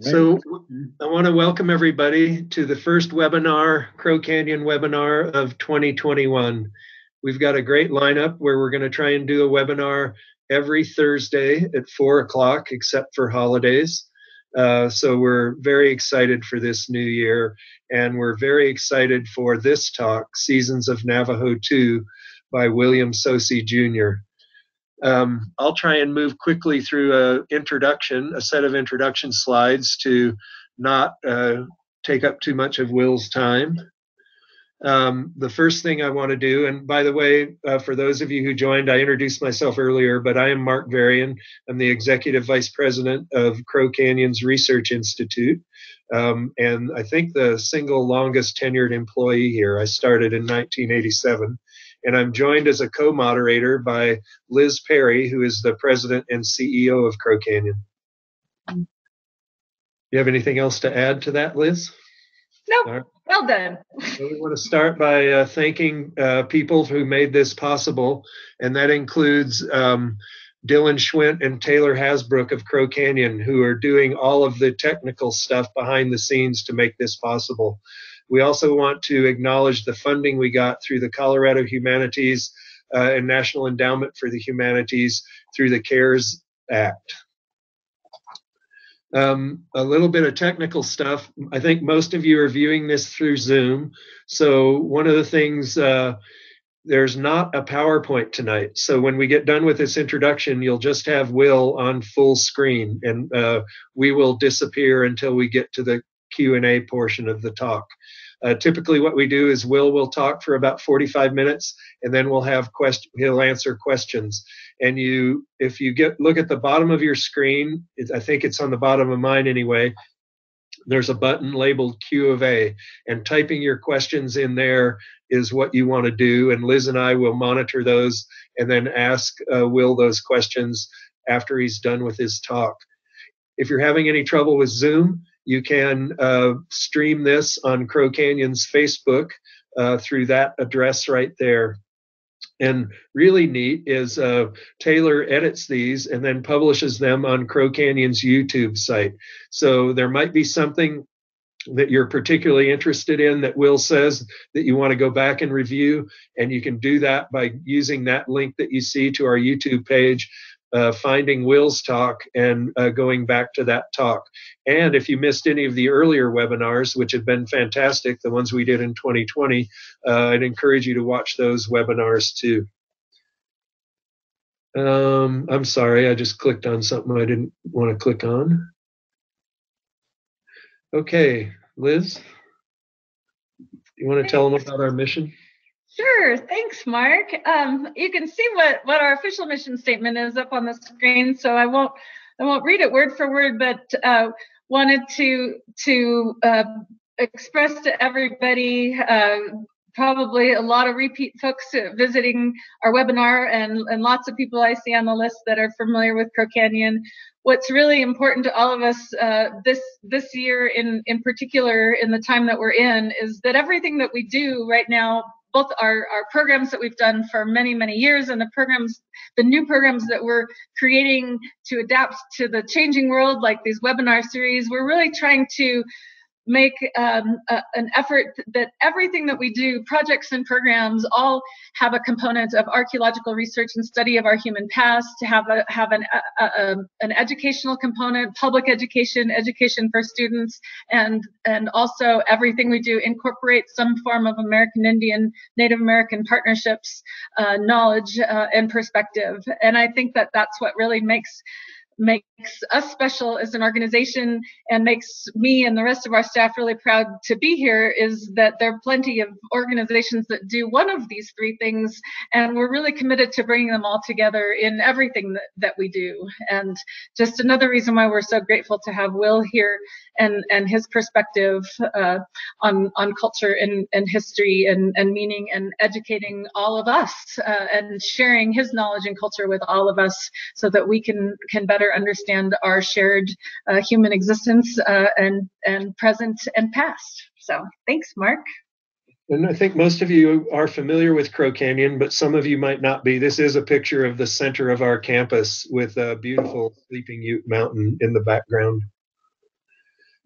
So I want to welcome everybody to the first webinar, Crow Canyon webinar of 2021. We've got a great lineup where we're going to try and do a webinar every Thursday at four o'clock, except for holidays. Uh, so we're very excited for this new year, and we're very excited for this talk, Seasons of Navajo 2 by William Tsosie Jr. Um, I'll try and move quickly through a introduction, a set of introduction slides to not uh, take up too much of Will's time. Um, the first thing I want to do, and by the way, uh, for those of you who joined, I introduced myself earlier, but I am Mark Varien. I'm the Executive Vice President of Crow Canyons Research Institute, um, and I think the single longest tenured employee here. I started in 1987 and I'm joined as a co-moderator by Liz Perry, who is the president and CEO of Crow Canyon. You have anything else to add to that, Liz? No. Nope. Right. Well done. So we want to start by uh, thanking uh, people who made this possible, and that includes um, Dylan Schwint and Taylor Hasbrook of Crow Canyon, who are doing all of the technical stuff behind the scenes to make this possible. We also want to acknowledge the funding we got through the Colorado Humanities uh, and National Endowment for the Humanities through the CARES Act. Um, a little bit of technical stuff. I think most of you are viewing this through Zoom. So, one of the things, uh, there's not a PowerPoint tonight. So, when we get done with this introduction, you'll just have Will on full screen and uh, we will disappear until we get to the Q&A portion of the talk. Uh, typically, what we do is Will will talk for about 45 minutes, and then we'll have question. He'll answer questions. And you, if you get look at the bottom of your screen, I think it's on the bottom of mine anyway. There's a button labeled Q of A, and typing your questions in there is what you want to do. And Liz and I will monitor those, and then ask uh, Will those questions after he's done with his talk. If you're having any trouble with Zoom, you can uh, stream this on Crow Canyon's Facebook uh, through that address right there. And really neat is uh, Taylor edits these and then publishes them on Crow Canyon's YouTube site. So there might be something that you're particularly interested in that Will says that you want to go back and review. And you can do that by using that link that you see to our YouTube page uh, finding Will's talk and uh, going back to that talk. And if you missed any of the earlier webinars, which have been fantastic, the ones we did in 2020, uh, I'd encourage you to watch those webinars too. Um, I'm sorry, I just clicked on something I didn't want to click on. Okay, Liz, you want to tell them about our mission? Sure. Thanks, Mark. Um, you can see what, what our official mission statement is up on the screen, so I won't I won't read it word for word, but uh, wanted to to uh, express to everybody. Uh, probably a lot of repeat folks visiting our webinar and, and lots of people I see on the list that are familiar with Crow Canyon. What's really important to all of us uh, this this year in in particular in the time that we're in is that everything that we do right now both our, our programs that we've done for many, many years and the programs, the new programs that we're creating to adapt to the changing world, like these webinar series. We're really trying to make um, a, an effort that everything that we do, projects and programs, all have a component of archaeological research and study of our human past, to have a have an a, a, an educational component, public education, education for students, and and also everything we do incorporates some form of American Indian, Native American partnerships, uh, knowledge uh, and perspective. And I think that that's what really makes makes us special as an organization and makes me and the rest of our staff really proud to be here is that there are plenty of organizations that do one of these three things and we're really committed to bringing them all together in everything that, that we do. And just another reason why we're so grateful to have will here and and his perspective uh, on on culture and, and history and, and meaning and educating all of us uh, and sharing his knowledge and culture with all of us so that we can can better better understand our shared uh, human existence uh, and and present and past. So thanks, Mark. And I think most of you are familiar with Crow Canyon, but some of you might not be. This is a picture of the center of our campus with a beautiful Sleeping Ute Mountain in the background.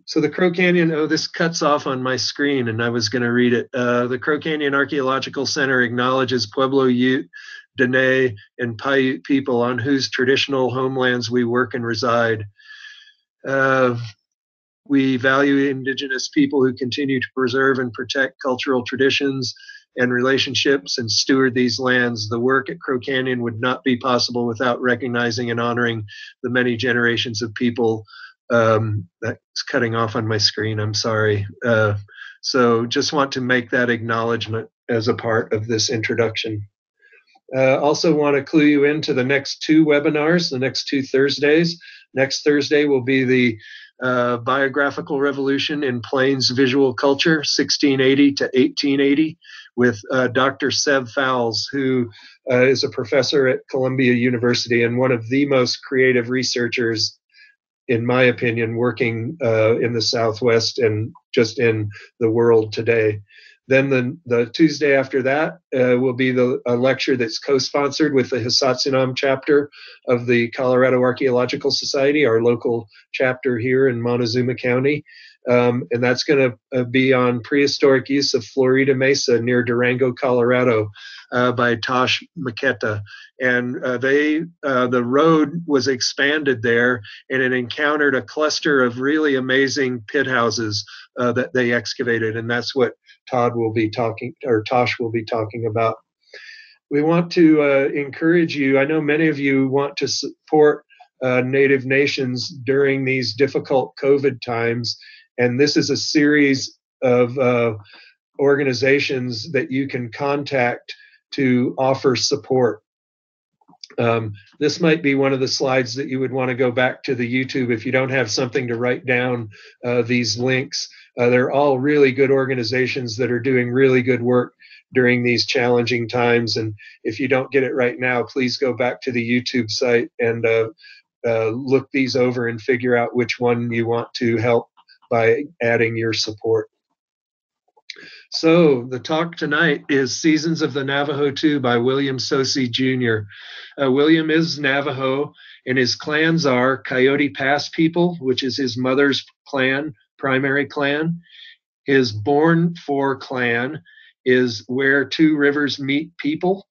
So the Crow Canyon, oh, this cuts off on my screen, and I was going to read it. Uh, the Crow Canyon Archaeological Center acknowledges Pueblo Ute, Dene, and Paiute people on whose traditional homelands we work and reside. Uh, we value Indigenous people who continue to preserve and protect cultural traditions and relationships and steward these lands. The work at Crow Canyon would not be possible without recognizing and honoring the many generations of people um, that's cutting off on my screen. I'm sorry. Uh, so just want to make that acknowledgement as a part of this introduction. Uh, also want to clue you into the next two webinars, the next two Thursdays. Next Thursday will be the uh, Biographical Revolution in Plains Visual Culture, 1680 to 1880, with uh, Dr. Sev Fowles, who uh, is a professor at Columbia University and one of the most creative researchers in my opinion, working uh, in the Southwest and just in the world today. Then the, the Tuesday after that uh, will be the a lecture that's co-sponsored with the Hisatsinom chapter of the Colorado Archaeological Society, our local chapter here in Montezuma County. Um, and that's going to uh, be on prehistoric use of Florida Mesa near Durango, Colorado, uh, by Tosh Maketa. And uh, they, uh, the road was expanded there, and it encountered a cluster of really amazing pit houses uh, that they excavated, and that's what Todd will be talking, or Tosh will be talking about. We want to uh, encourage you. I know many of you want to support Native nations during these difficult COVID times and this is a series of uh, organizations that you can contact to offer support. Um, this might be one of the slides that you would want to go back to the YouTube if you don't have something to write down uh, these links. Uh, they're all really good organizations that are doing really good work during these challenging times. And if you don't get it right now, please go back to the YouTube site and uh, uh look these over and figure out which one you want to help by adding your support. So, the talk tonight is Seasons of the Navajo 2 by William Tsosie Jr. Uh, William is Navajo, and his clans are Coyote Pass people, which is his mother's clan, primary clan. His Born For clan is where two rivers meet people.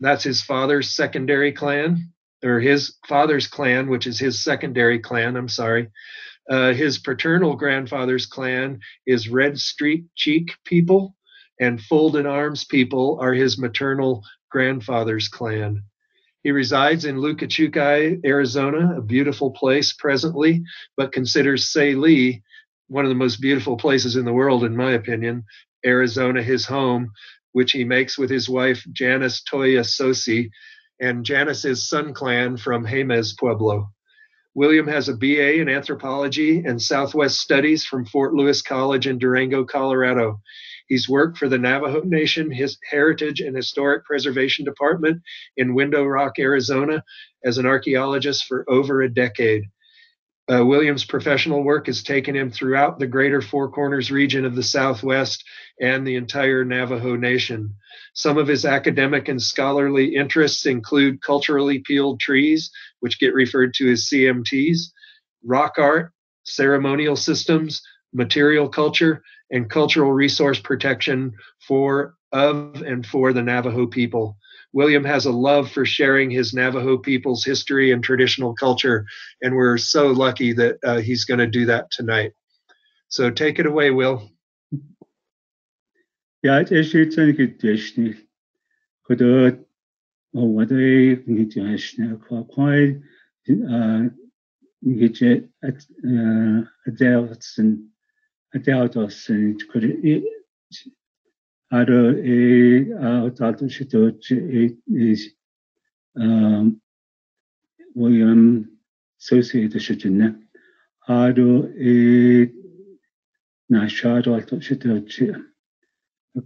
That's his father's secondary clan, or his father's clan, which is his secondary clan, I'm sorry. Uh, his paternal grandfather's clan is Red Street Cheek people, and Folded Arms people are his maternal grandfather's clan. He resides in Lukachukai, Arizona, a beautiful place presently, but considers Tsaile one of the most beautiful places in the world, in my opinion, Arizona his home, which he makes with his wife Janice Toya Tsosie and Janice's Sun Clan from Jemez Pueblo. William has a BA in anthropology and Southwest studies from Fort Lewis College in Durango, Colorado. He's worked for the Navajo Nation his Heritage and Historic Preservation Department in Window Rock, Arizona, as an archaeologist for over a decade. Uh, Williams' professional work has taken him throughout the greater Four Corners region of the Southwest and the entire Navajo Nation. Some of his academic and scholarly interests include culturally peeled trees, which get referred to as CMTs, rock art, ceremonial systems, material culture, and cultural resource protection for, of, and for the Navajo people. William has a love for sharing his Navajo people's history and traditional culture, and we're so lucky that uh, he's going to do that tonight. So take it away, Will. Niet аро э таатуш төч э эм воян социэт шижинэ аро э нашаад болтуш төч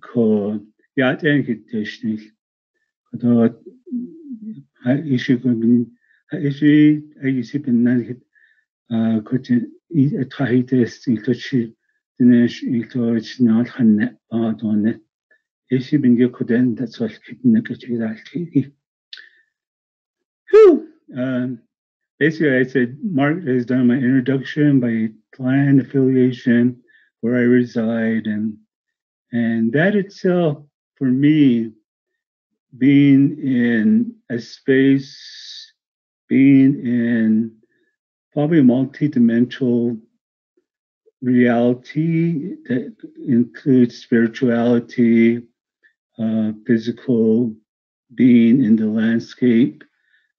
ко яат энгэдэшнил одоо ишигэн иши айсипэн нанхэд а коч и трахитэс илтөч тэнэш илтөч наалхан аа донэ chidal ki. Hu. Um, basically, I said Mark has done my introduction by clan affiliation, where I reside, and and that itself, for me, being in a space, being in probably a multidimensional reality that includes spirituality, uh, physical being in the landscape.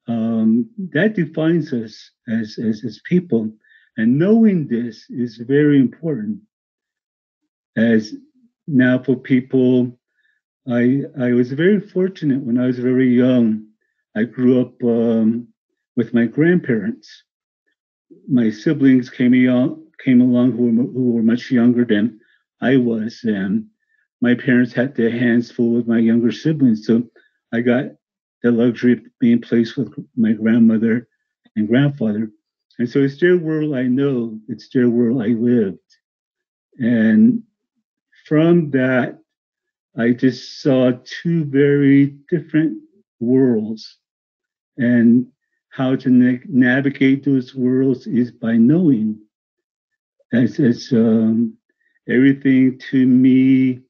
Um, that defines us as, as, as people. And knowing this is very important. As now for people, I, I was very fortunate when I was very young. I grew up um, with my grandparents. My siblings came, along, came along who were, who were much younger than I was. And my parents had their hands full with my younger siblings. So I got the luxury of being placed with my grandmother and grandfather. And so it's their world I know, it's their world I lived. And from that, I just saw two very different worlds. And how to na- navigate those worlds is by knowing. As, as um, everything to me,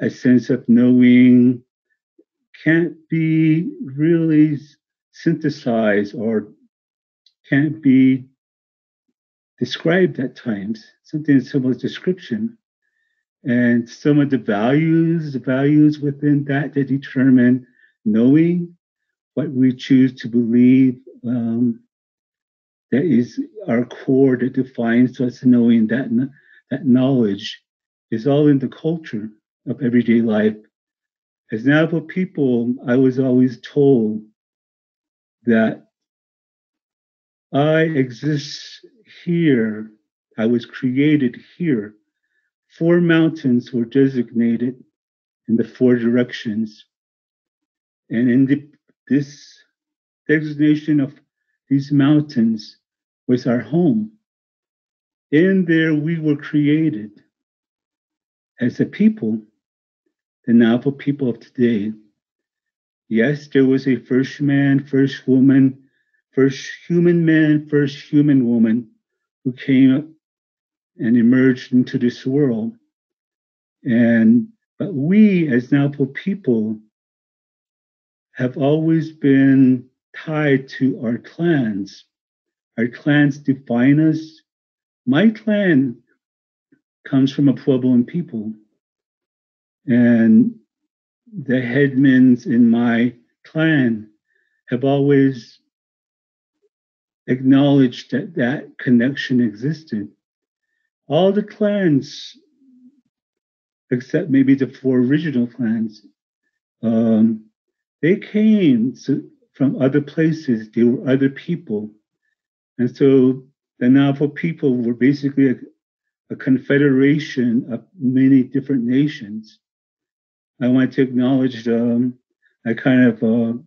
a sense of knowing can't be really synthesized or can't be described at times, something similar description. And some of the values, the values within that that determine knowing what we choose to believe, um, that is our core that defines us knowing that, that knowledge is all in the culture of everyday life. As Navajo people, I was always told that I exist here, I was created here Four mountains were designated in the four directions. And in the, this designation of these mountains was our home. In there, we were created as a people, the Navajo people of today. Yes, there was a first man, first woman, first human man, first human woman who came and emerged into this world. And but we as Navajo people have always been tied to our clans. Our clans define us. My clan comes from a Puebloan people. And the headmen in my clan have always acknowledged that that connection existed all the clans, except maybe the four original clans, um, they came to, from other places. They were other people. And so the Navajo people were basically a, a confederation of many different nations. I want to acknowledge um, I kind of uh,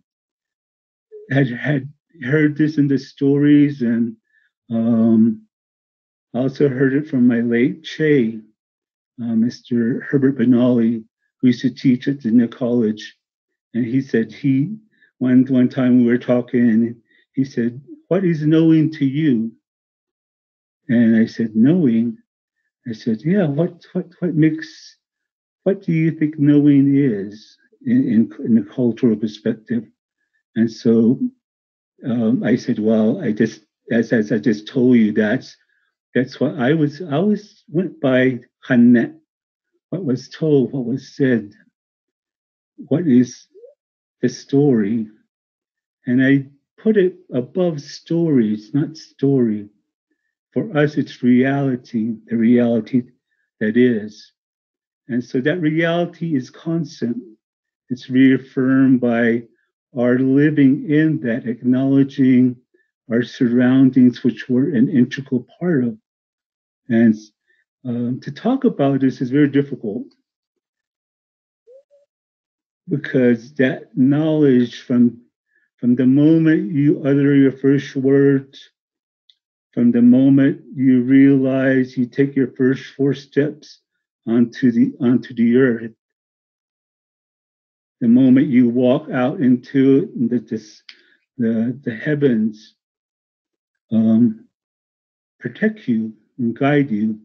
had had heard this in the stories and um, I also heard it from my late Che, uh, Mr. Herbert Benally, who used to teach at the college. And he said he one one time we were talking, he said, What is knowing to you? And I said, Knowing. I said, Yeah, what what what makes what do you think knowing is in, in, in a cultural perspective? And so um, I said, Well, I just as as I just told you, that's that's what I was. I always went by Hanet, what was told, what was said, what is the story, and I put it above stories, not story. For us, it's reality, the reality that is. And so that reality is constant. It's reaffirmed by our living in that, acknowledging our surroundings, which we're an integral part of. And um, to talk about this is very difficult because that knowledge from from the moment you utter your first words, from the moment you realize you take your first four steps onto the onto the earth, the moment you walk out into the the, the heavens, um, protect you and guide you.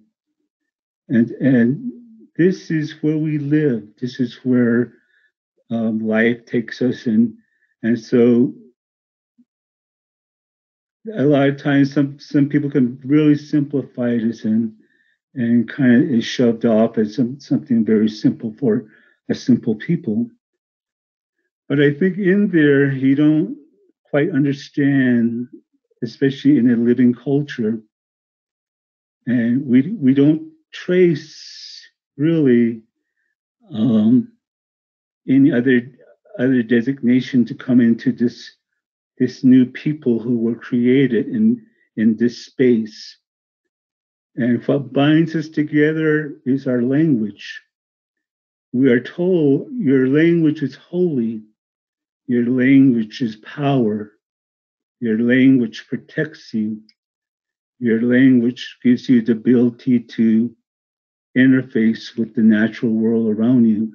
And, and this is where we live. This is where um, life takes us. And, and so a lot of times some, some people can really simplify this and, and kind of is shoved off as some, something very simple for a simple people. But I think in there, you don't quite understand, especially in a living culture. And we, we don't trace really um, any other other designation to come into this this new people who were created in in this space. And what binds us together is our language. We are told your language is holy, your language is power, your language protects you, your language gives you the ability to interface with the natural world around you.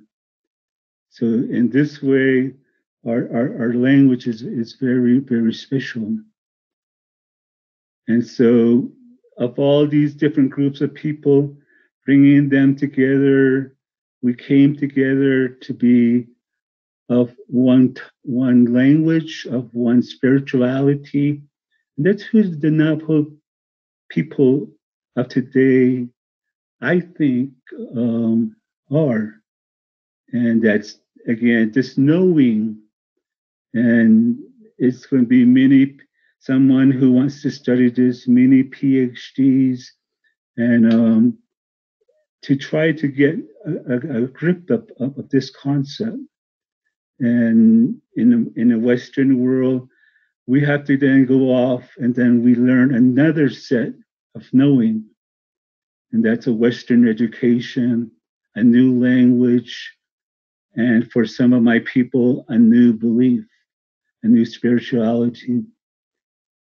So in this way, our, our, our language is, is very, very special. And so of all these different groups of people, bringing them together, we came together to be of one, one language, of one spirituality. And that's who the Navajo people of today, I think, um, are. And that's, again, just knowing. And it's going to be many someone who wants to study this, many PhDs, and um, to try to get a, a, a grip of, of, this concept. And in the, in the Western world, we have to then go off and then we learn another set of knowing. And that's a Western education, a new language, and for some of my people, a new belief, a new spirituality.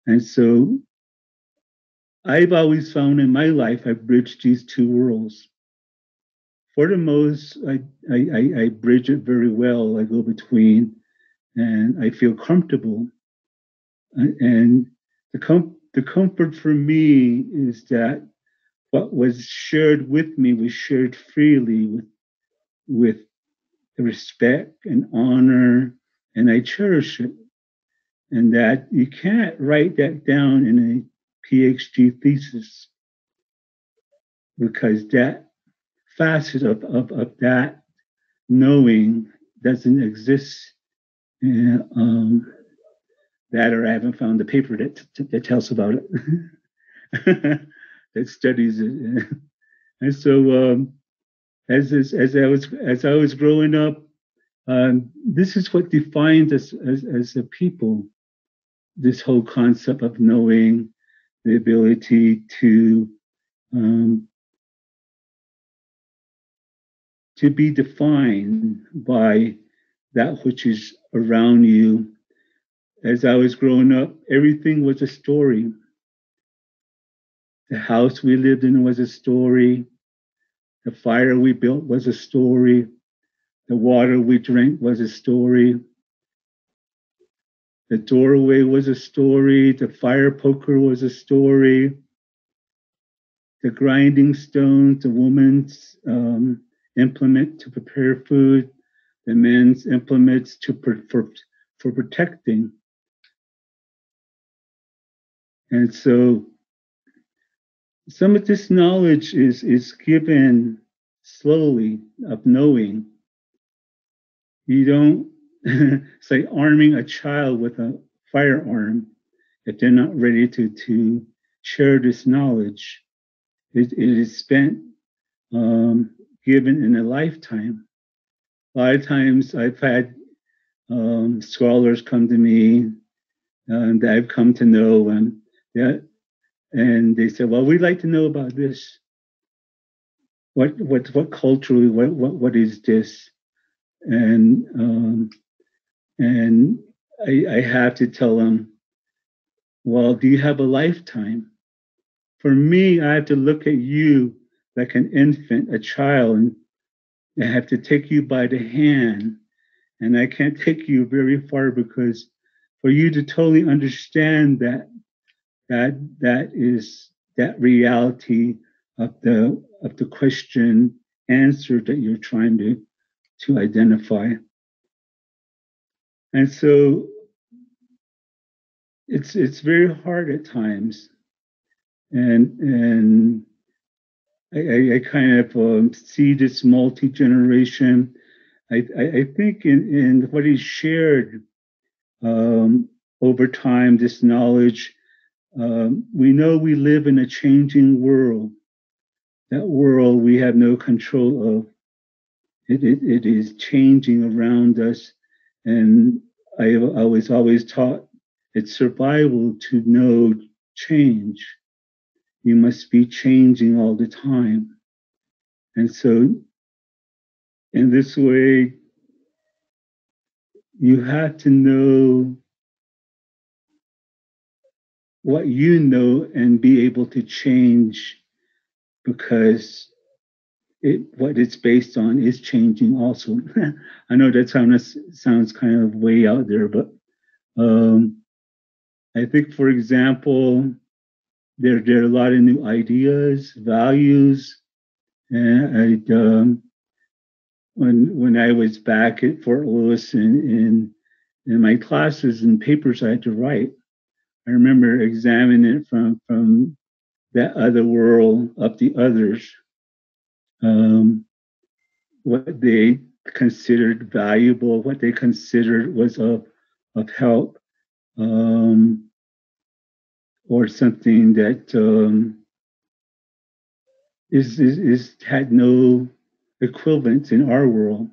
And so I've always found in my life I've bridged these two worlds. For the most, I, I, I bridge it very well. I go between and I feel comfortable. Uh, and the, com- the comfort for me is that what was shared with me was shared freely with, with respect and honor, and I cherish it and that you can't write that down in a PhD thesis because that facet of, of, of that knowing doesn't exist. And, um, that or I haven't found the paper that, that tells about it, that studies it. And so, um, as, as, as I was as I was growing up, um, this is what defined us as, as a people this whole concept of knowing the ability to um, to be defined by that which is around you. As I was growing up, everything was a story. The house we lived in was a story. The fire we built was a story. The water we drank was a story. The doorway was a story. The fire poker was a story. The grinding stone, the woman's um, implement to prepare food, the men's implements to for, for protecting. And so some of this knowledge is, is given slowly of knowing. You don't like arming a child with a firearm if they're not ready to, to share this knowledge. It, it is spent, um, given in a lifetime. A lot of times I've had um, scholars come to me uh, that I've come to know, and that, and they said, "Well, we'd like to know about this. What what what culturally what what what is this?" And um, and I, I have to tell them, well, do you have a lifetime? For me, I have to look at you like an infant, a child, and I have to take you by the hand. And I can't take you very far because for you to totally understand that that that is that reality of the of the question answer that you're trying to to identify. And so it's it's very hard at times, and and I, I kind of um, see this multi generation. I, I, I, think in, in what he shared um, over time, this knowledge, um, we know we live in a changing world. That world we have no control of. It, it, it is changing around us. And I, I was always taught it's survival to know change. You must be changing all the time. And so, in this way, you have to know what you know and be able to change because it, what it's based on is changing also. I know that sounds sounds kind of way out there, but um, I think, for example, there there are a lot of new ideas, values, and um, when when I was back at Fort Lewis in, in in my classes and papers I had to write, I remember examining it from from that other world of the others, um, what they considered valuable, what they considered was of of help, um, or something that um, is, is is had no equivalent in our world,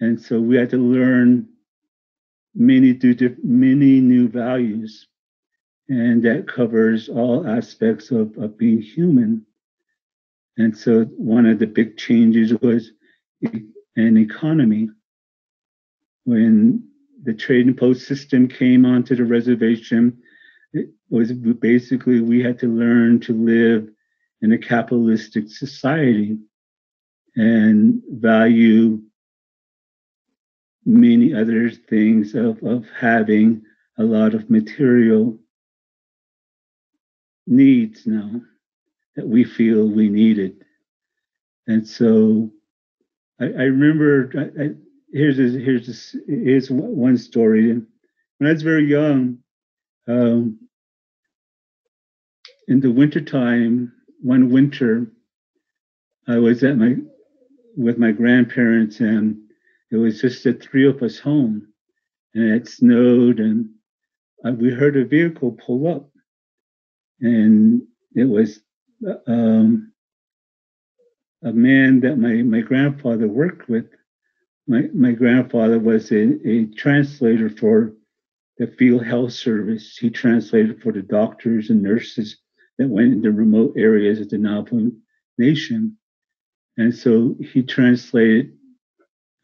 and so we had to learn many many new values and that covers all aspects of, of being human. And so one of the big changes was an economy. When the trade and post system came onto the reservation, it was basically we had to learn to live in a capitalistic society and value many other things of, of having a lot of material needs now that we feel we needed. And so I, I remember I, I, here's a, here's here's one story. When I was very young, um, in the wintertime, one winter, I was at my with my grandparents, and it was just the three of us home, and it snowed, and uh, we heard a vehicle pull up, and it was um, a man that my, my grandfather worked with. My, my grandfather was a, a translator for the field health service. He translated for the doctors and nurses that went into remote areas of the Navajo Nation. And so he translated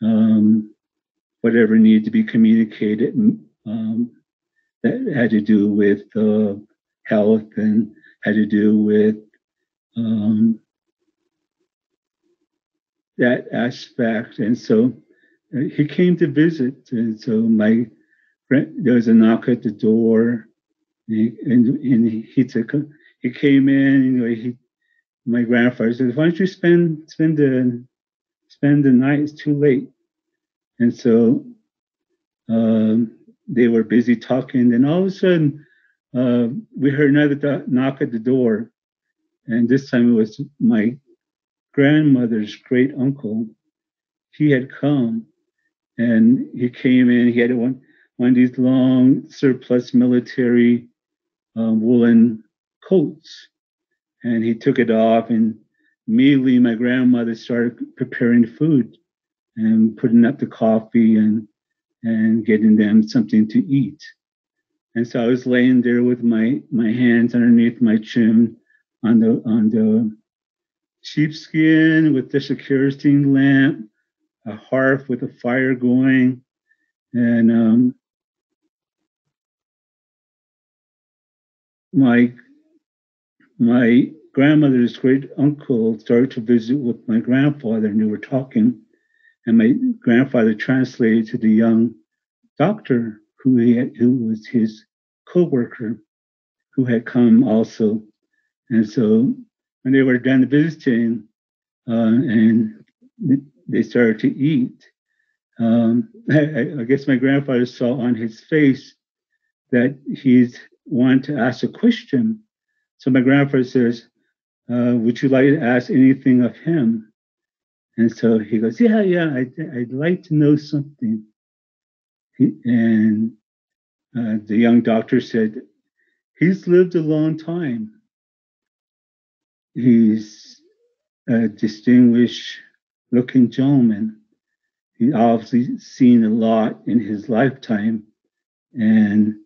um, whatever needed to be communicated um, that had to do with uh, health and had to do with um, that aspect. And so uh, he came to visit. And so my friend, there was a knock at the door, and, and, and he took he came in. He my grandfather said, "Why don't you spend spend the spend the night? It's too late." And so um, they were busy talking. And all of a sudden, uh, we heard another knock at the door, and this time it was my grandmother's great uncle. He had come, and he came in. He had one one of these long surplus military um, woolen coats, and he took it off. And immediately, my grandmother started preparing food and putting up the coffee and and getting them something to eat. And so I was laying there with my, my hands underneath my chin on the, on the sheepskin with the kerosene lamp, a hearth with a fire going. And um, my, my grandmother's great uncle started to visit with my grandfather and they were talking. And my grandfather translated to the young doctor who he had, who was his co-worker, who had come also. And so when they were done visiting uh, and they started to eat, um, I, I, guess my grandfather saw on his face that he's wanted to ask a question. So my grandfather says, uh, Would you like to ask anything of him? And so he goes, Yeah, yeah, I'd, I'd like to know something. He, and uh, the young doctor said, He's lived a long time. He's a distinguished looking gentleman. He's obviously seen a lot in his lifetime. And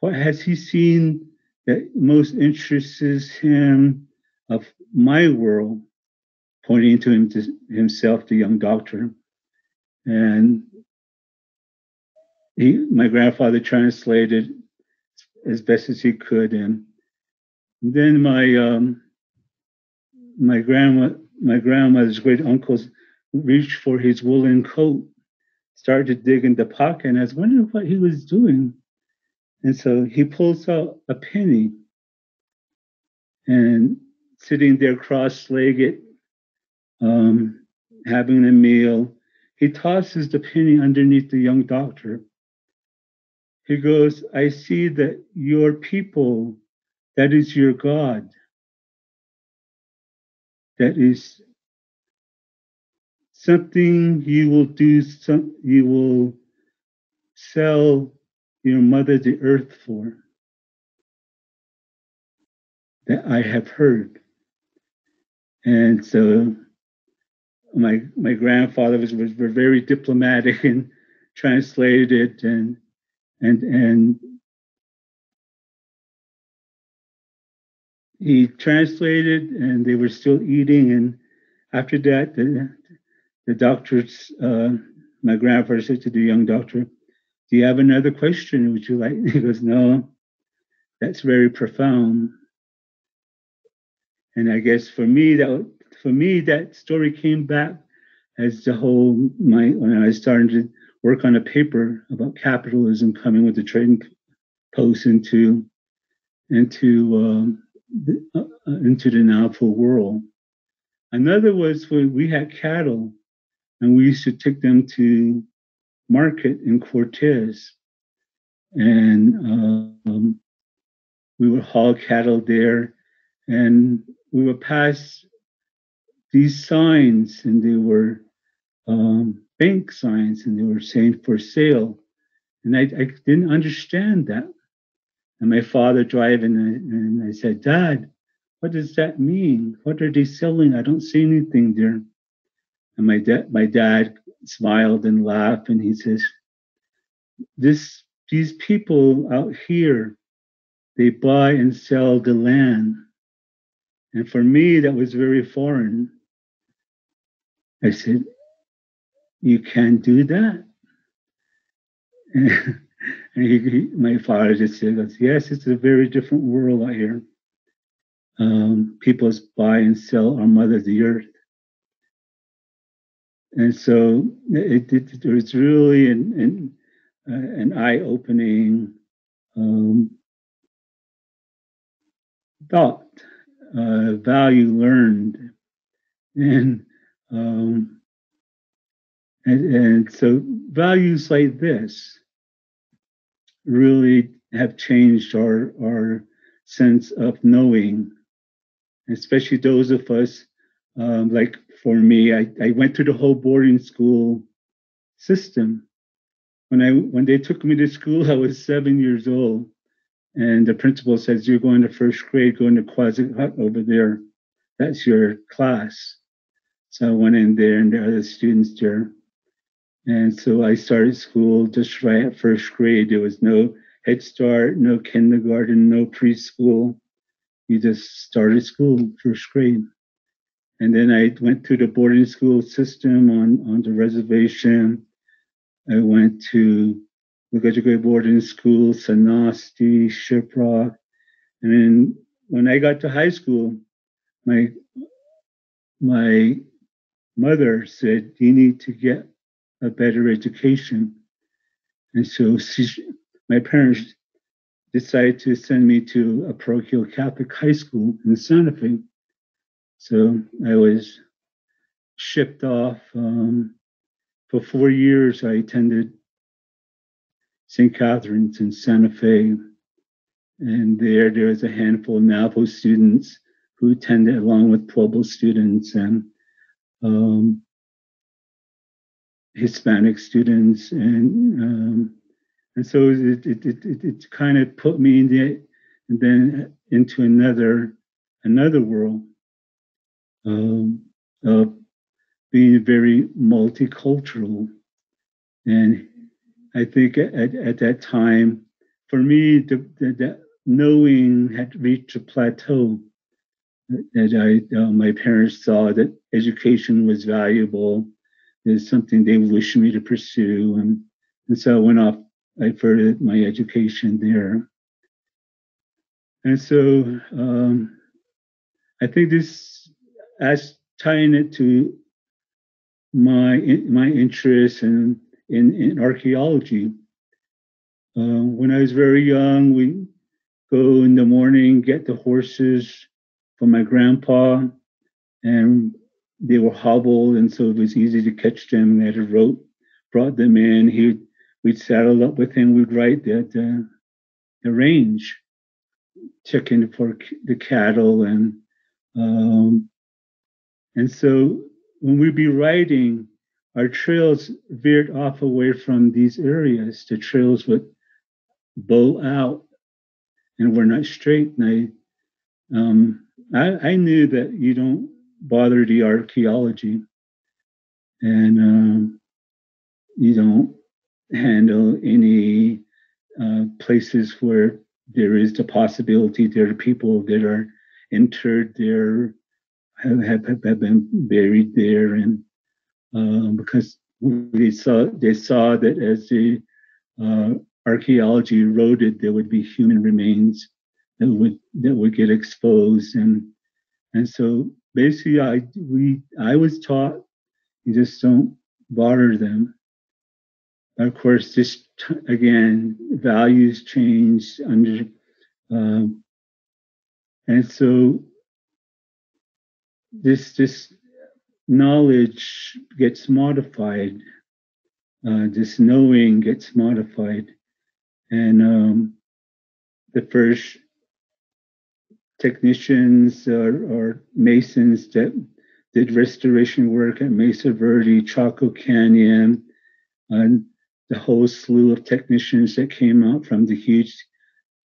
what has he seen that most interests him of my world? Pointing to him to himself, the young doctor. And he, my grandfather translated as best as he could. And then my um, my grandma, my grandmother's great uncles reached for his woolen coat, started to dig in the pocket, and I was wondering what he was doing. And so he pulls out a penny and sitting there cross-legged, um, having a meal, he tosses the penny underneath the young doctor he goes, I see that your people, that is your God. That is something you will do, some, you will sell your mother the earth for. That I have heard. And so my my grandfather was, was very diplomatic and translated and and and he translated and they were still eating. And after that the the doctors uh, my grandfather said to the young doctor do you have another question? Would you like? He goes no that's very profound. And i guess for me that for me that story came back as the whole my when i started to work on a paper about capitalism coming with the trading post into into um, uh, uh, into the natural world. Another was when we had cattle, and we used to take them to market in Cortez, and um, we would haul cattle there, and we would pass these signs, and they were um, bank signs and they were saying for sale. And I, I didn't understand that. And my father driving and I said, Dad, what does that mean? What are they selling? I don't see anything there. And my dad, my dad smiled and laughed and he says, this, these people out here, they buy and sell the land. And for me, that was very foreign. I said, you can't do that. and he, he, my father just said, yes, it's a very different world out here. Um, people buy and sell our mother the earth. And so it, it, it was really an, an, uh, an eye-opening um, thought, uh, value learned. And um, and, and so values like this really have changed our, our sense of knowing, especially those of us, um, like for me, I, I went through the whole boarding school system. When I when they took me to school, I was seven years old, and the principal says, "You're going to first grade, going to Quonset Hut over there. That's your class." So I went in there, and the students there. And so I started school just right at first grade. There was no Head Start, no kindergarten, no preschool. You just started school first grade. And then I went to the boarding school system on, on the reservation. I went to Grade Boarding School, Sanostee, Shiprock. And then when I got to high school, my my mother said, You need to get a better education. And so she, my parents decided to send me to a parochial Catholic high school in Santa Fe. So I was shipped off. Um, for four years, I attended St. Catherine's in Santa Fe. And there, there was a handful of Navajo students who attended along with Pueblo students and um, Hispanic students. And um, and so it, it, it, it, kind of put me in the, and then into another another world um, of being very multicultural. And I think at, at that time, for me, the, the, the knowing had reached a plateau that I, uh, my parents saw that education was valuable, is something they wish me to pursue, and and so I went off. I furthered my education there, and so um, I think this, as tying it to my my interest in in, in archaeology. Uh, when I was very young, we go in the morning, get the horses from my grandpa, and they were hobbled, and so it was easy to catch them. They had a rope, brought them in. He, we'd saddle up with him. We'd ride the, the range, checking for the cattle, and um, and so when we'd be riding, our trails veered off away from these areas. The trails would bow out and were not straight. And I, um, I, I knew that you don't bother the archaeology and um, you don't handle any uh, places where there is the possibility there are people that are interred there have, have, have been buried there and um, because they saw they saw that as the uh, archaeology eroded, there would be human remains that would that would get exposed, and and so basically, I we I was taught you just don't bother them. Of course, this again values change under, um, and so this this knowledge gets modified. Uh, this knowing gets modified, and um, the first technicians or, or, masons that did restoration work at Mesa Verde, Chaco Canyon, and the whole slew of technicians that came out from the huge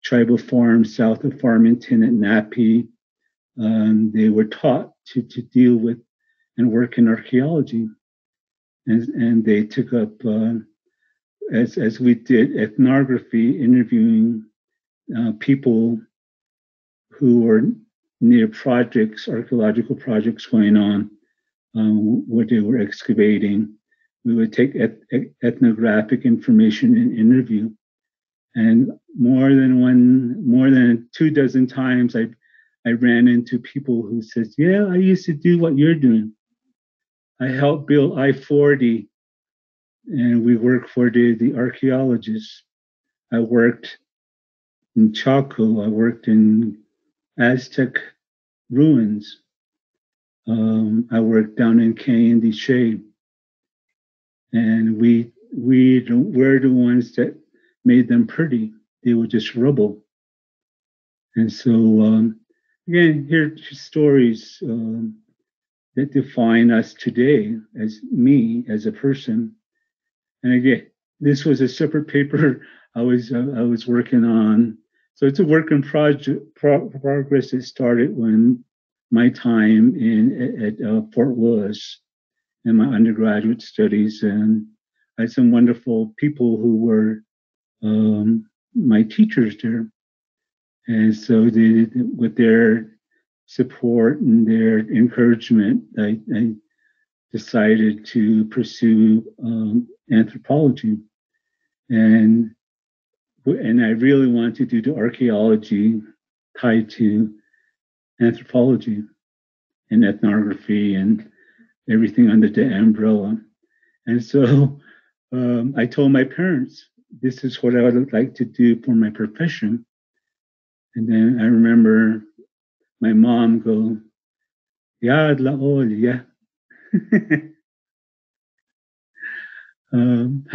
tribal farm south of Farmington at Napi. Um, they were taught to, to deal with and work in archaeology. And, and they took up, uh, as, as we did, ethnography, interviewing uh, people who were near projects, archaeological projects going on, um, where they were excavating. We would take eth- ethnographic information and interview. And more than one, more than two dozen times, I, I ran into people who said, "Yeah, I used to do what you're doing. I helped build I 40, and we worked for the, the archaeologists. I worked in Chaco, I worked in Aztec ruins. Um, I worked down in Chelly. And we, we we're the ones that made them pretty. They were just rubble. And so, um, again, here are stories. Um, that define us today as me as a person. And again, this was a separate paper I was uh, I was working on. So it's a work in pro- progress. It started when my time in at, uh, Fort Lewis in my undergraduate studies, and I had some wonderful people who were um, my teachers there. And so they, with their support and their encouragement, I, I decided to pursue um, anthropology, and and I really wanted to do archaeology tied to anthropology and ethnography and everything under the umbrella. And so um, I told my parents, this is what I would like to do for my profession. And then I remember my mom go, Yad la'ol, yeah. um,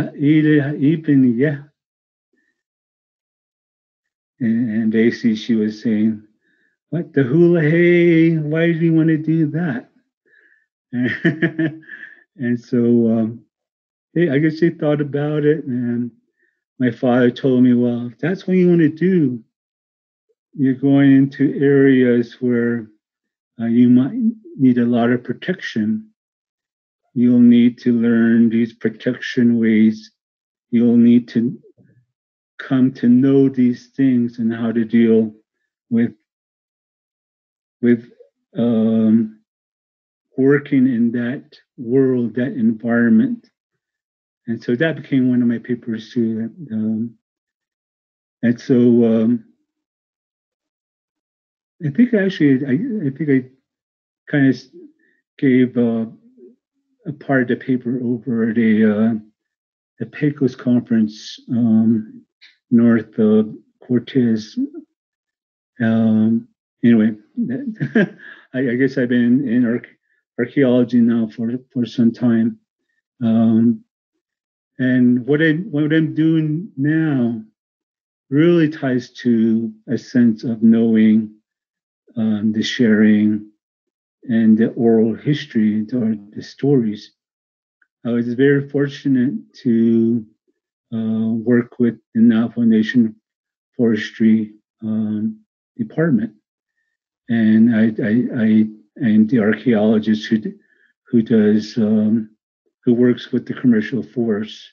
yeah. And basically she was saying, what the hula hey, why do you want to do that? and so um, hey, I guess they thought about it and my father told me, well, if that's what you want to do, you're going into areas where uh, you might need a lot of protection. You'll need to learn these protection ways. You'll need to come to know these things and how to deal with with um, working in that world, that environment. And so that became one of my papers too. Um, and so um, I think actually, I, I think I kind of gave uh, a part of the paper over at a uh, the Pecos conference um, north of Cortez. Um, anyway, I, I, guess I've been in arch- archaeology now for for some time. Um, and what I what I'm doing now really ties to a sense of knowing um, the sharing and the oral history or the stories. I was very fortunate to uh, work with the Navajo Nation Forestry um, Department, and I, I, I am the archaeologist who who does um, who works with the commercial forest,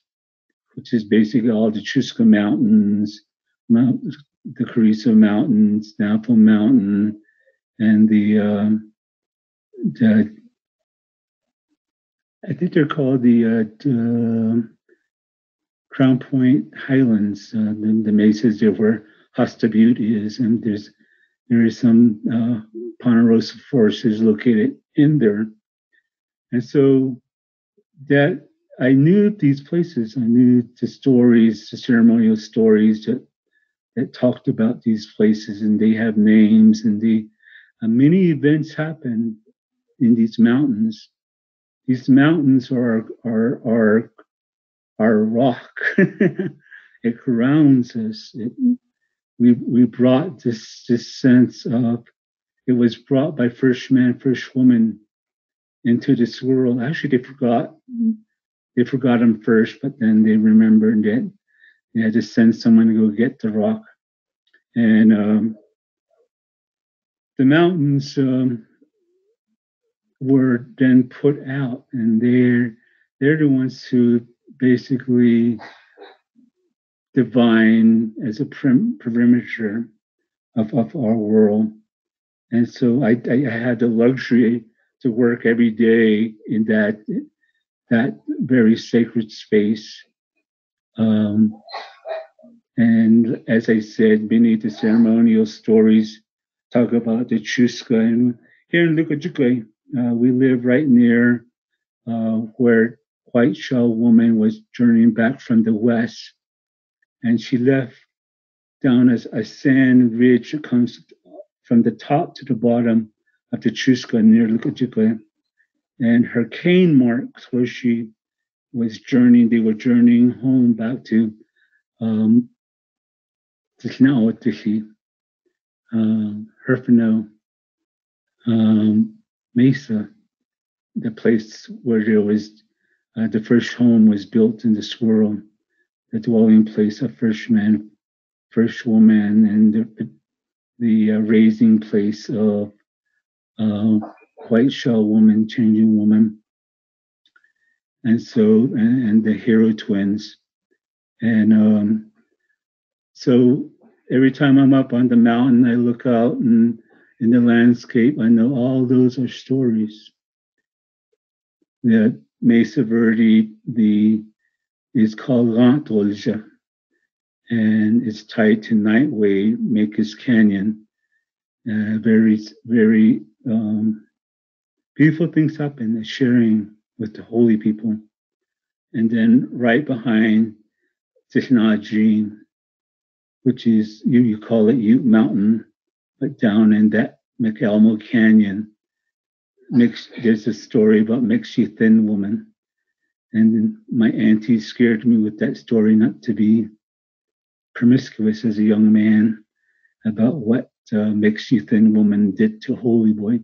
which is basically all the Chuska Mountains, Mount, the Carrizo Mountains, Navajo Mountain, and the, um, the I think they're called the, uh, Crown Point Highlands, uh, the, the mesas there where Hosta Butte is, and there's there is some uh, Ponderosa Forest is located in there, and so that I knew these places. I knew the stories, the ceremonial stories that that talked about these places, and they have names, and the uh, many events happen in these mountains. These mountains are are are are rock. it grounds us. It, we we brought this this sense of it was brought by first man, first woman into this world. Actually, they forgot they forgot him first, but then they remembered it. They had to send someone to go get the rock, and um, the mountains um, were then put out, and they're they're the ones who basically divine as a perimeter of, of our world. And so I, I had the luxury to work every day in that that very sacred space. Um, and as I said, many of the ceremonial stories talk about the Chuska. And here in Lukachukai, uh, we live right near uh, where White Shell woman was journeying back from the west. And she left down as a sand ridge comes from the top to the bottom of the Chuska near Lukachukai. And her cane marks where she was journeying, they were journeying home back to um, um, Huerfano, um, Mesa, the place where there was uh, the first home was built in this world, the dwelling place of first man, first woman, and the, the uh, raising place of uh, white shell woman, changing woman. And so, and, and the hero twins. And um, so every time I'm up on the mountain, I look out and in the landscape, I know all those are stories. The Mesa Verde, the is called Rantolja, and it's tied to Nightway, Maker's Canyon. Uh, very, very um, beautiful things happen, sharing with the holy people. And then right behind Tishnajin which is you you call it Ute Mountain, but down in that McElmo Canyon, mix, there's a story about Mixi Thin Woman. And my auntie scared me with that story not to be promiscuous as a young man about what uh, Mixi Thin Woman did to Holy Boy.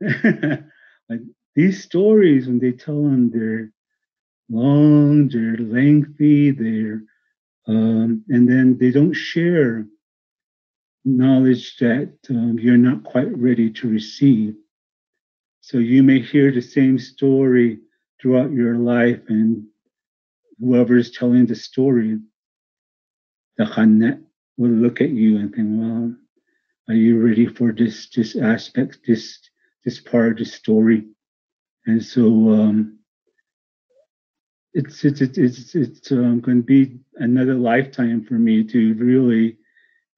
like these stories, when they tell them, they're long, they're lengthy, they're um, and then they don't share knowledge that um, you're not quite ready to receive. So you may hear the same story throughout your life, and whoever's telling the story, the Khannet will look at you and think, well, are you ready for this this aspect, this this part of the story? And so um, it's it's it's it's, it's um, going to be another lifetime for me to really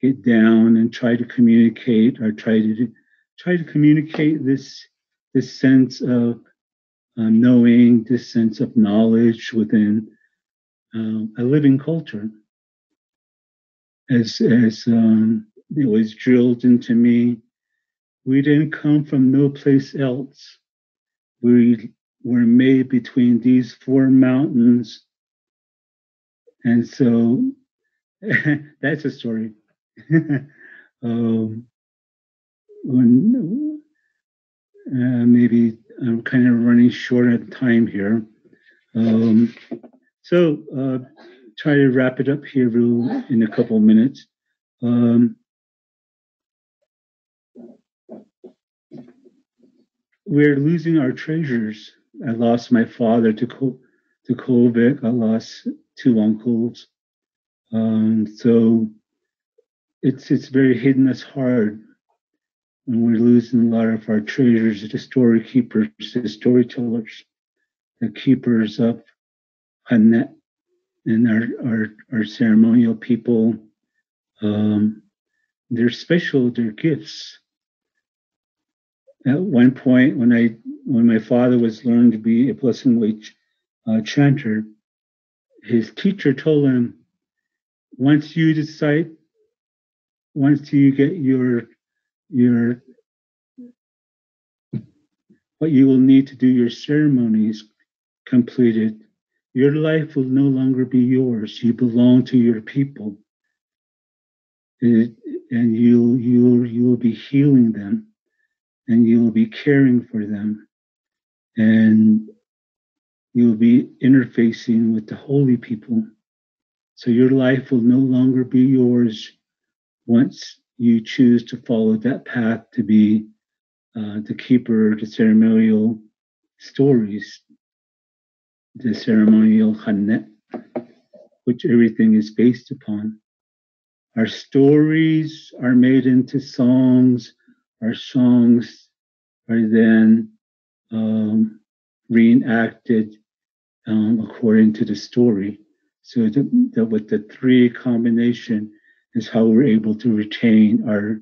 get down and try to communicate or try to try to communicate this this sense of uh, knowing, this sense of knowledge within uh, a living culture. As as um, it was drilled into me, we didn't come from no place else. We were made between these four mountains. And so that's a story. um, when uh, maybe I'm kind of running short of time here. Um, so uh, try to wrap it up here in a couple minutes. Um, we're losing our treasures. I lost my father to to COVID. I lost two uncles. Um, so it's it's very hidden. us hard, and we're losing a lot of our treasures, the story keepers, the storytellers, the keepers of Hanet, and our our, our ceremonial people. Um, they're special. They're gifts at one point when I when my father was learning to be a Blessingway uh, chanter, his teacher told him, once you decide, once you get your your what you will need to do your ceremonies completed, your life will no longer be yours. You belong to your people. It, and you you you will be healing them and you will be caring for them and you will be interfacing with the holy people. So your life will no longer be yours once you choose to follow that path to be uh, the keeper of the ceremonial stories, the ceremonial Khannet, which everything is based upon. Our stories are made into songs our songs are then um, reenacted um, according to the story. So that with the three combination is how we're able to retain our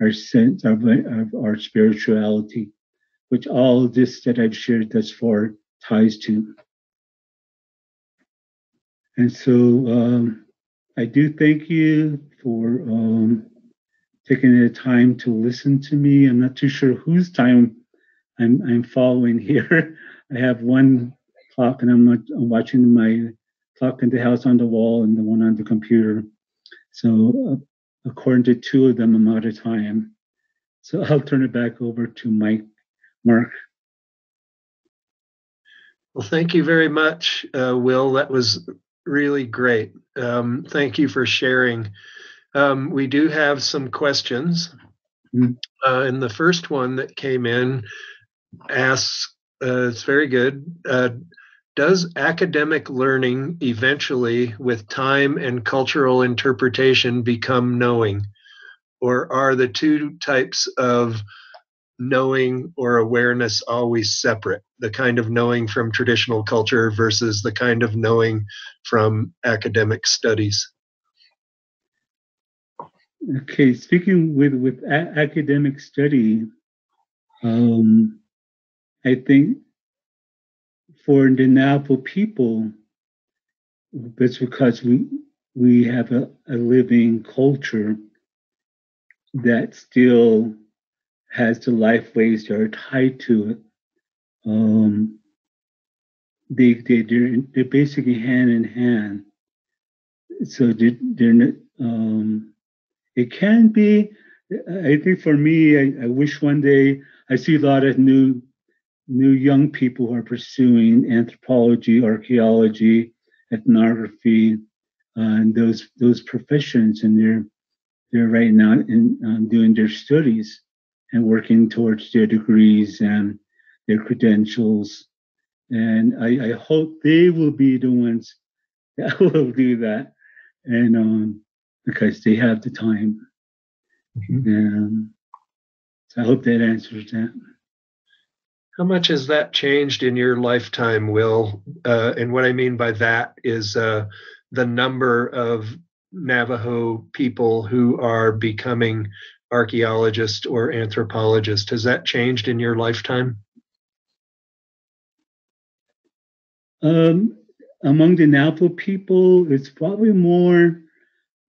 our sense of, of our spirituality, which all this that I've shared thus far ties to. And so um, I do thank you for um, taking the time to listen to me. I'm not too sure whose time I'm, I'm following here. I have one clock and I'm, I'm watching my clock in the house on the wall and the one on the computer. So uh, according to two of them, I'm out of time. So I'll turn it back over to Mike, Mark. Well, thank you very much, uh, Will. That was really great. Um, thank you for sharing um, we do have some questions. Mm. Uh, and the first one that came in asks, uh, it's very good. Does academic learning eventually, with time and cultural interpretation, become knowing? Or are the two types of knowing or awareness always separate? The kind of knowing from traditional culture versus the kind of knowing from academic studies? Okay, speaking with with a- academic study, um, I think for the Navajo people, that's because we we have a, a living culture that still has the life ways that are tied to it. Um, they, they, they're, they're basically hand in hand. So they're, they're um, it can be, I think for me, I, I wish one day I see a lot of new new young people who are pursuing anthropology, archaeology, ethnography, uh, and those those professions, and they're they're right now in um, doing their studies and working towards their degrees and their credentials. And I, I hope they will be the ones that will do that, and um, because they have the time. Mm-hmm. And so I hope that answers that. How much has that changed in your lifetime, Will? Uh, and what I mean by that is uh, the number of Navajo people who are becoming archaeologists or anthropologists. Has that changed in your lifetime? Um, among the Navajo people, it's probably more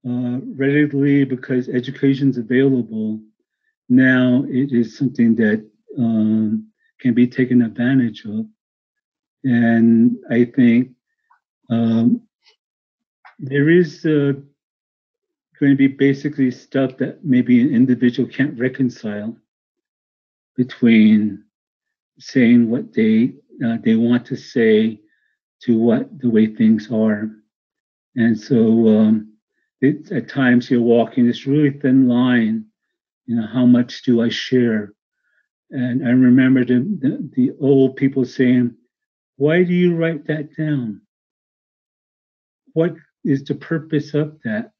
uh, readily because education is available. Now it is something that um, can be taken advantage of. And I think um, there is uh, going to be basically stuff that maybe an individual can't reconcile between saying what they uh, they want to say to what the way things are. And so um, at times you're walking this really thin line. You know, how much do I share? And I remember the, the, the old people saying, Why do you write that down? What is the purpose of that?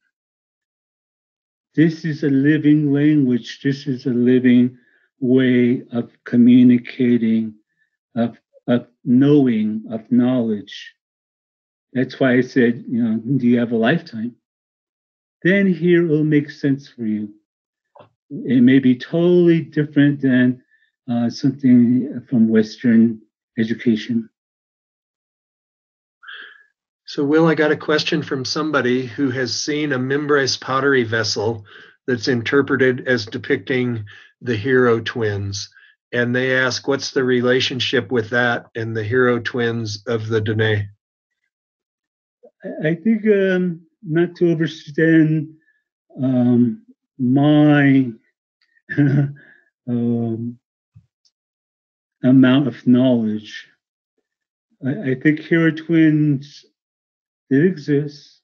This is a living language. This is a living way of communicating, of, of knowing, of knowledge. That's why I said, you know, do you have a lifetime? Then here it will make sense for you. It may be totally different than uh, something from Western education. So, Will, I got a question from somebody who has seen a Mimbres pottery vessel that's interpreted as depicting the hero twins. And they ask, what's the relationship with that and the hero twins of the Dene? I think um, not to overstand um, my um, amount of knowledge. I, I think hero twins did exist,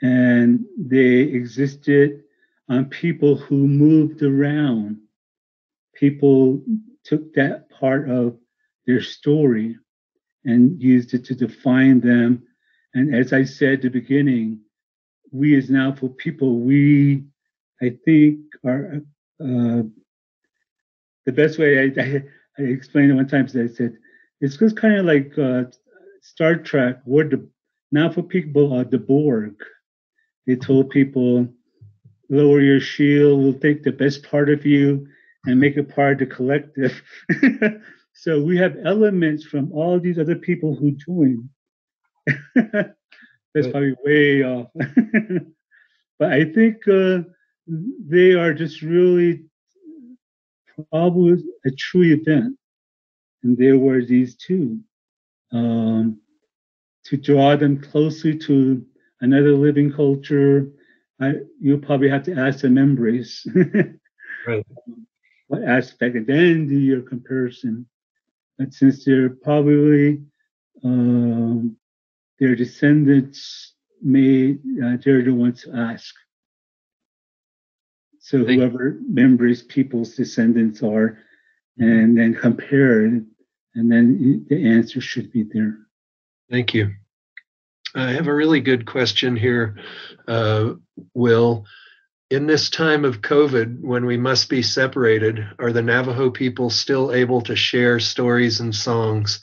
and they existed on people who moved around. People took that part of their story and used it to define them. And as I said at the beginning, we as now for people, we, I think, are uh, the best way I, I, I explained it one time is I said, it's just kind of like uh, Star Trek, where the for people are the Borg. They told people, lower your shield, we'll take the best part of you and make it part of the collective. so we have elements from all these other people who joined. That's probably way off. but I think uh, they are just really probably a true event. And there were these two. Um, to draw them closely to another living culture, I, you probably have to ask them Mimbres. right. What aspect, and then do your comparison. But since they're probably um, their descendants may uh, they're the ones to ask. So Thank whoever Mimbres people's descendants are, and then compare and then the answer should be there. Thank you. I have a really good question here, uh, Will. In this time of COVID, when we must be separated, are the Navajo people still able to share stories and songs?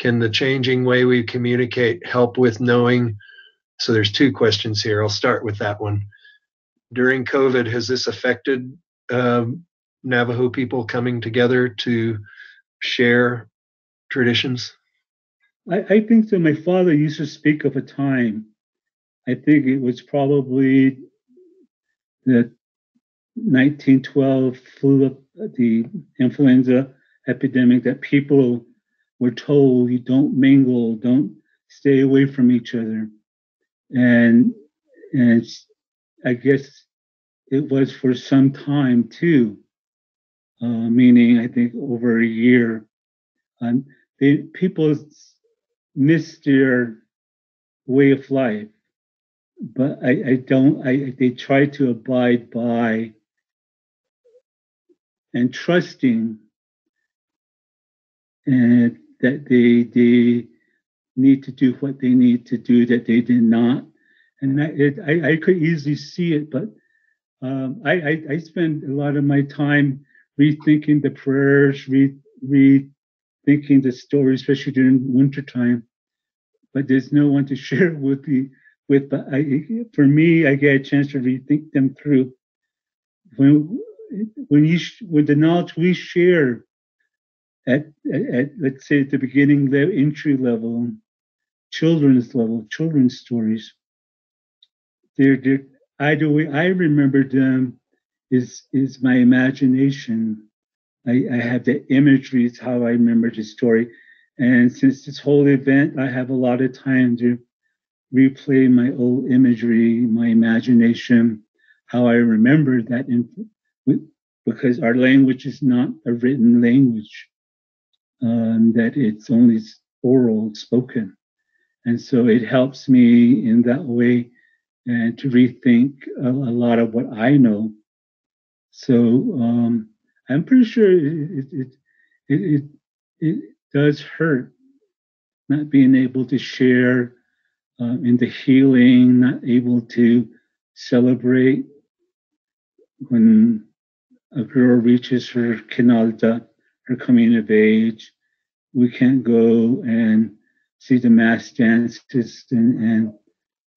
Can the changing way we communicate help with knowing? So there's two questions here. I'll start with that one. During COVID, has this affected um, Navajo people coming together to share traditions? I, I think that my father used to speak of a time I think it was probably that 1912 flu, the influenza epidemic that people were told you don't mingle, don't stay away from each other. And, and I guess it was for some time too, uh, meaning I think over a year. Um, they, people miss their way of life, but I, I don't, I, they try to abide by and trusting and that they they need to do what they need to do that they did not and I, it, I, I could easily see it but um, I, I, I spend a lot of my time rethinking the prayers re, rethinking the story especially during wintertime. But there's no one to share with the with but I, for me i get a chance to rethink them through. When when you when the knowledge we share at, at, at let's say at the beginning the entry level children's level children's stories they're, they're either way i remember them is is my imagination I, I have the imagery is how i remember the story and since this whole event i have a lot of time to replay my old imagery my imagination how i remember that in, because our language is not a written language, um, that it's only oral, spoken. And so it helps me in that way and to rethink a, a lot of what I know. So um, I'm pretty sure it, it, it, it, it does hurt not being able to share uh, in the healing, not able to celebrate when a girl reaches her Kinaaldá, her coming of age, we can't go and see the mass dances and and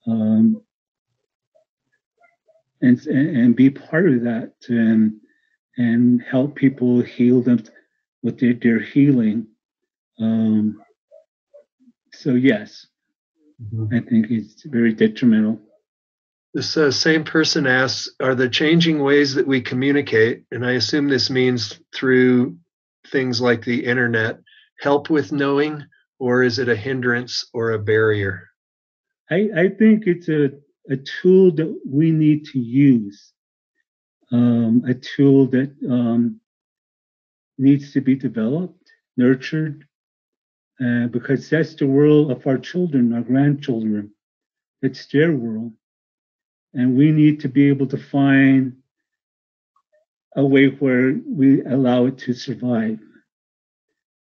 um, and, and be part of that and and help people heal them with their, their healing. Um, so yes, mm-hmm. I think it's very detrimental. This uh, same person asks Are the changing ways that we communicate, and I assume this means through things like the internet, help with knowing, or is it a hindrance or a barrier? I, I think it's a, a tool that we need to use, um, a tool that um, needs to be developed, nurtured, uh, because that's the world of our children, our grandchildren. It's their world and we need to be able to find a way where we allow it to survive.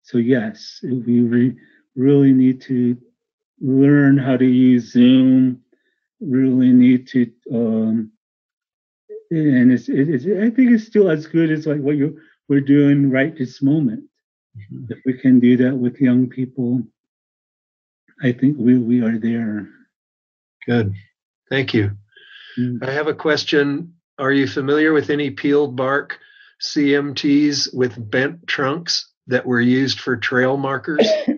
So yes, we re- really need to learn how to use Zoom. Really need to, um, and it's, it's, I think it's still as good as like what you we're doing right this moment. Mm-hmm. If we can do that with young people, I think we we are there. Good, thank you. Mm. I have a question. Are you familiar with any peeled bark CMTs with bent trunks that were used for trail markers?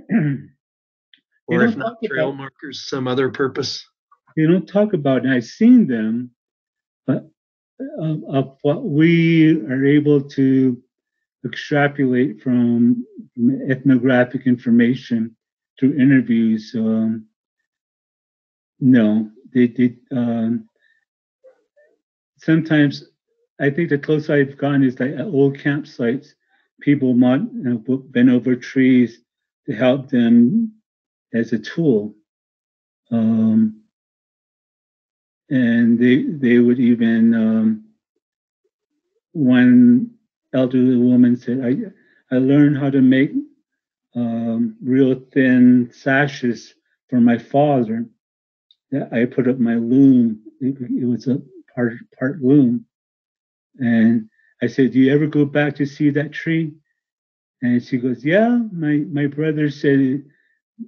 or if not trail about, markers, some other purpose? You don't talk about it. I've seen them, but of, of what we are able to extrapolate from, ethnographic information through interviews, um, no, they did. Um, sometimes I think the closest I've gone is like at old campsites, people might you know, bend over trees to help them as a tool. Um, and they they would even um, one elderly woman said, I I learned how to make um, real thin sashes for my father. That I put up my loom. It, it was a part part loom. And I said, Do you ever go back to see that tree? And she goes, Yeah, my, my brother said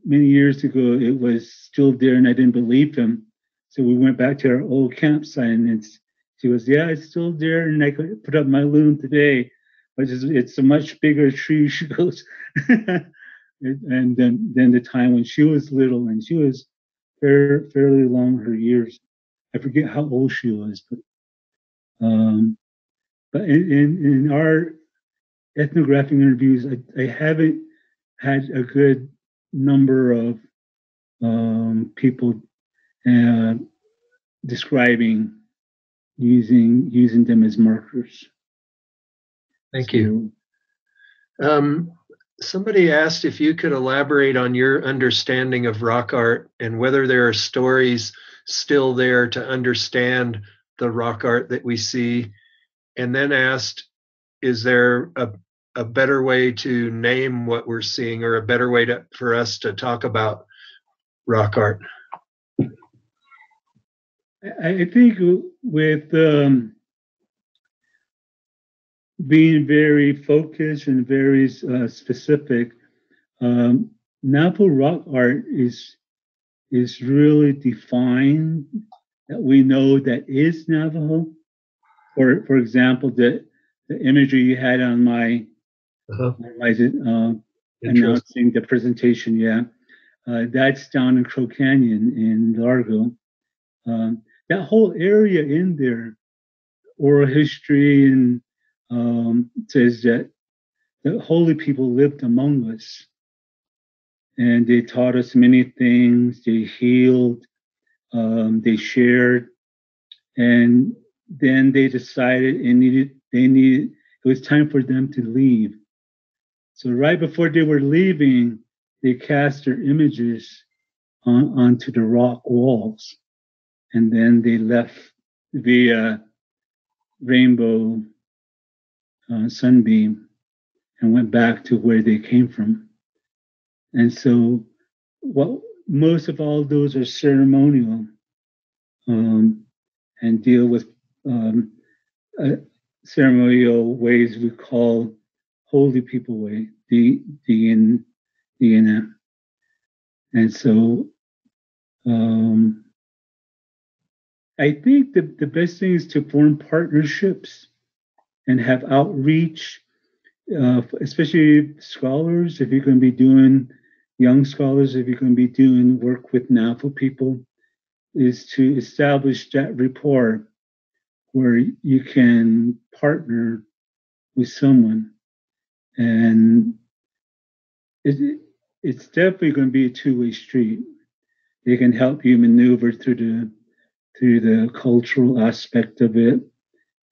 many years ago it was still there and I didn't believe him. So we went back to our old campsite and she was, Yeah, it's still there and I could put up my loom today. But it's, it's a much bigger tree. She goes, and then then the time when she was little and she was fair, fairly long her years. I forget how old she was, but um, but in, in, in our ethnographic interviews, I, I haven't had a good number of um, people uh, describing using using them as markers. Thank you. Um, somebody asked if you could elaborate on your understanding of rock art and whether there are stories still there to understand the rock art that we see, and then asked, is there a, a better way to name what we're seeing or a better way to, for us to talk about rock art? I think with um, being very focused and very uh, specific, um, Navajo rock art is is really defined that we know that is Navajo. For for example, the the imagery you had on my uh-huh. my uh, announcing the presentation, yeah, uh, that's down in Crow Canyon in Largo. Um, that whole area in there, oral history and um, says that the holy people lived among us and they taught us many things. They healed, um, they shared, and then they decided it needed they needed it was time for them to leave. So right before they were leaving, they cast their images on, onto the rock walls, and then they left via rainbow uh, sunbeam and went back to where they came from. And so, what most of all those are ceremonial um, and deal with um, ceremonial ways we call holy people way, the the in the And so, um, I think the, the best thing is to form partnerships and have outreach, uh, especially scholars. If you're going to be doing young scholars, if you're going to be doing work with Navajo people, is to establish that rapport where you can partner with someone. And it, it's definitely going to be a two-way street. They can help you maneuver through the through the cultural aspect of it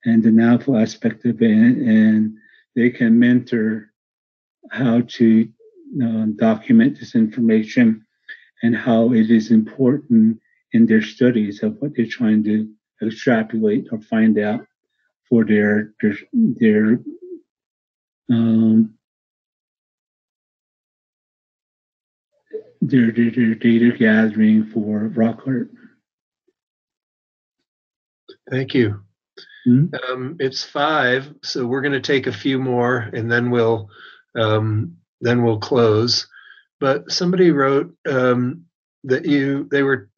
and the Navajo aspect of it, and they can mentor how to uh, document this information and how it is important in their studies of what they're trying to extrapolate or find out for their their their um, their, their, their data gathering for rock art. Thank you. Mm-hmm. Um, it's five, so we're going to take a few more, and then we'll um, then we'll close. But somebody wrote um, that you they were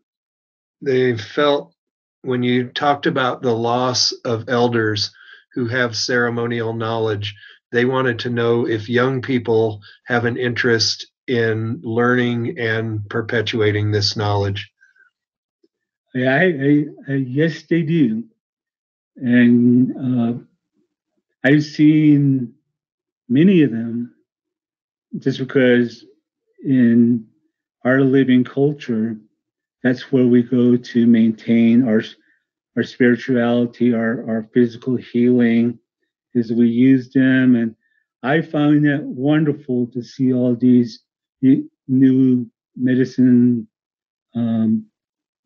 they felt when you talked about the loss of elders who have ceremonial knowledge, they wanted to know if young people have an interest in learning and perpetuating this knowledge. I, I, I yes, they do, and uh, I've seen many of them just because in our living culture, that's where we go to maintain our our spirituality, our, our physical healing, is we use them. And I find that wonderful to see all these new medicine um,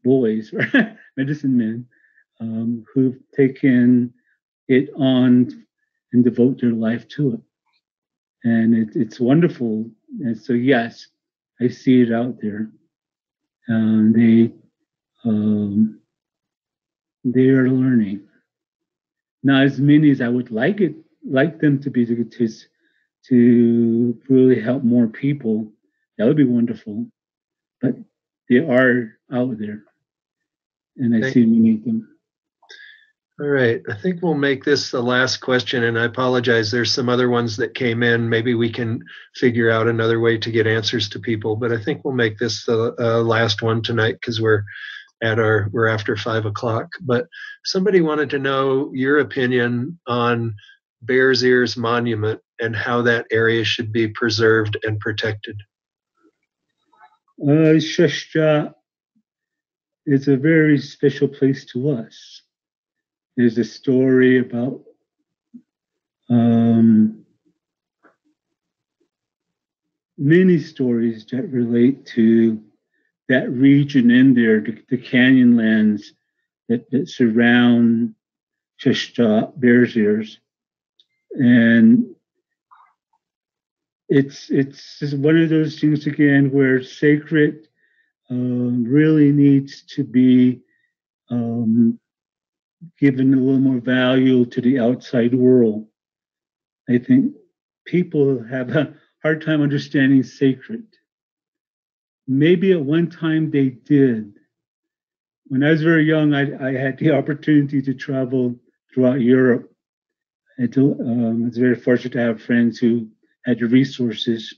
boys, medicine men, um, who've taken it on and devote their life to it. And it, it's wonderful. And so, yes, I see it out there. Um, they um, they are learning. Not as many as I would like it, like them to be to, to really help more people. That would be wonderful. But they are out there, and I Thank see many of them. All right. I think we'll make this the last question, and I apologize. There's some other ones that came in. Maybe we can figure out another way to get answers to people, but I think we'll make this the uh, last one tonight because we're at our we're after five o'clock. But somebody wanted to know your opinion on Bears Ears Monument and how that area should be preserved and protected. Uh, Sheshta is a very special place to us there's a story about um, many stories that relate to that region in there, the, the canyon lands that, that surround Chishta, Bears Ears. And it's it's one of those things again where sacred um, really needs to be um, given a little more value to the outside world. I think people have a hard time understanding sacred. Maybe at one time they did. When I was very young, I, I had the opportunity to travel throughout Europe. I, um, was very fortunate to have friends who had the resources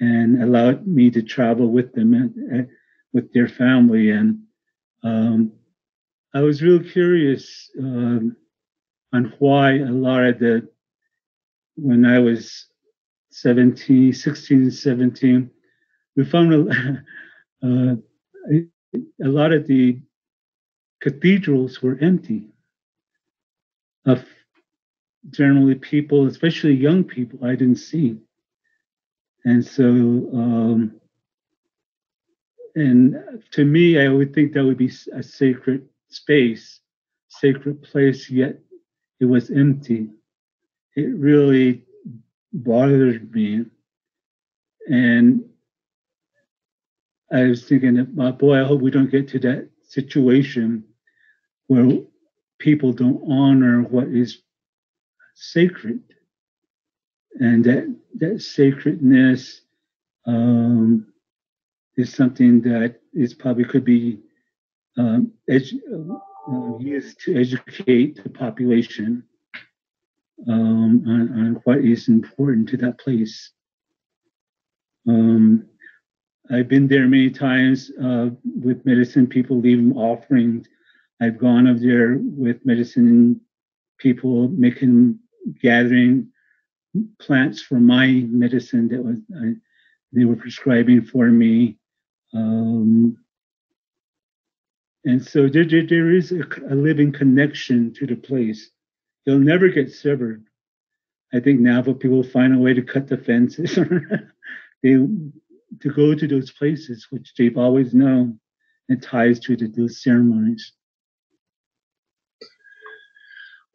and allowed me to travel with them and, with their family. And um, I was real curious um, on why a lot of the, when I was 17, 16, 17, we found a, uh, a lot of the cathedrals were empty of generally people, especially young people, I didn't see. And so, um, and to me, I would think that would be a sacred space, sacred place, yet it was empty. It really bothered me. And I was thinking, my boy, I hope we don't get to that situation where people don't honor what is sacred. And that, that sacredness um, is something that is probably could be um, edu- uh, used to educate the population um, on, on, what is important to that place. Um, I've been there many times uh, with medicine people leaving offerings. I've gone up there with medicine people making gathering plants for my medicine that was I, they were prescribing for me. Um, and so there, there, there is a, a, living connection to the place. It'll never get severed. I think now if people find a way to cut the fences, they to go to those places which they've always known and ties to the, those ceremonies.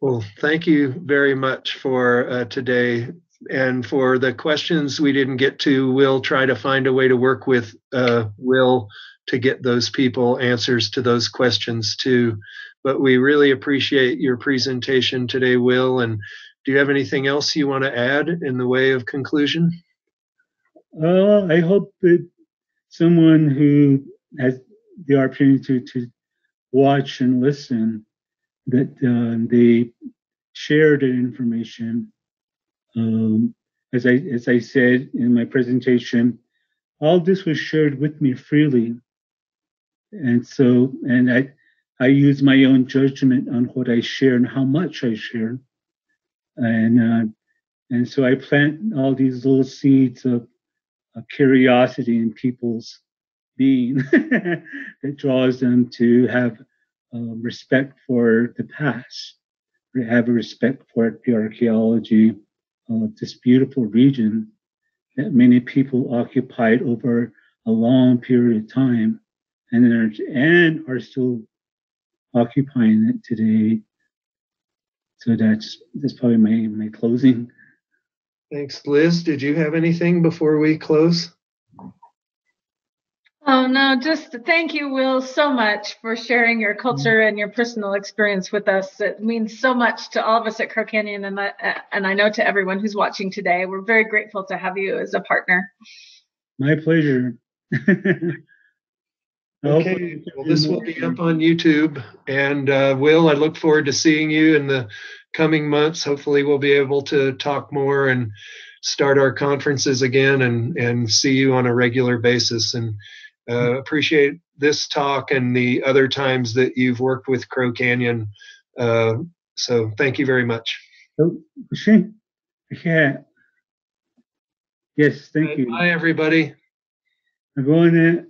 Well, thank you very much for uh, today and for the questions we didn't get to. We'll try to find a way to work with uh, Will to get those people answers to those questions too. But we really appreciate your presentation today, Will. And do you have anything else you want to add in the way of conclusion? Uh, I hope that someone who has the opportunity to, to watch and listen, that uh, they share the information. Um, as I as I said in my presentation, all this was shared with me freely and so and i i use my own judgment on what i share and how much i share and uh, and so i plant all these little seeds of, of curiosity in people's being that draws them to have uh, respect for the past have a respect for the archaeology of this beautiful region that many people occupied over a long period of time and are, and are still occupying it today. So that's that's probably my my closing. Thanks, Liz. Did you have anything before we close? Oh no, just thank you, Will, so much for sharing your culture and your personal experience with us. It means so much to all of us at Crow Canyon, and I, and I know to everyone who's watching today. We're very grateful to have you as a partner. My pleasure. Okay, well, this will be up on YouTube. And uh, Will, I look forward to seeing you in the coming months. Hopefully, we'll be able to talk more and start our conferences again and, and see you on a regular basis. And uh, appreciate this talk and the other times that you've worked with Crow Canyon. Uh, so, thank you very much. Oh, Yeah. Yes, thank you. Bye, everybody. I'm going to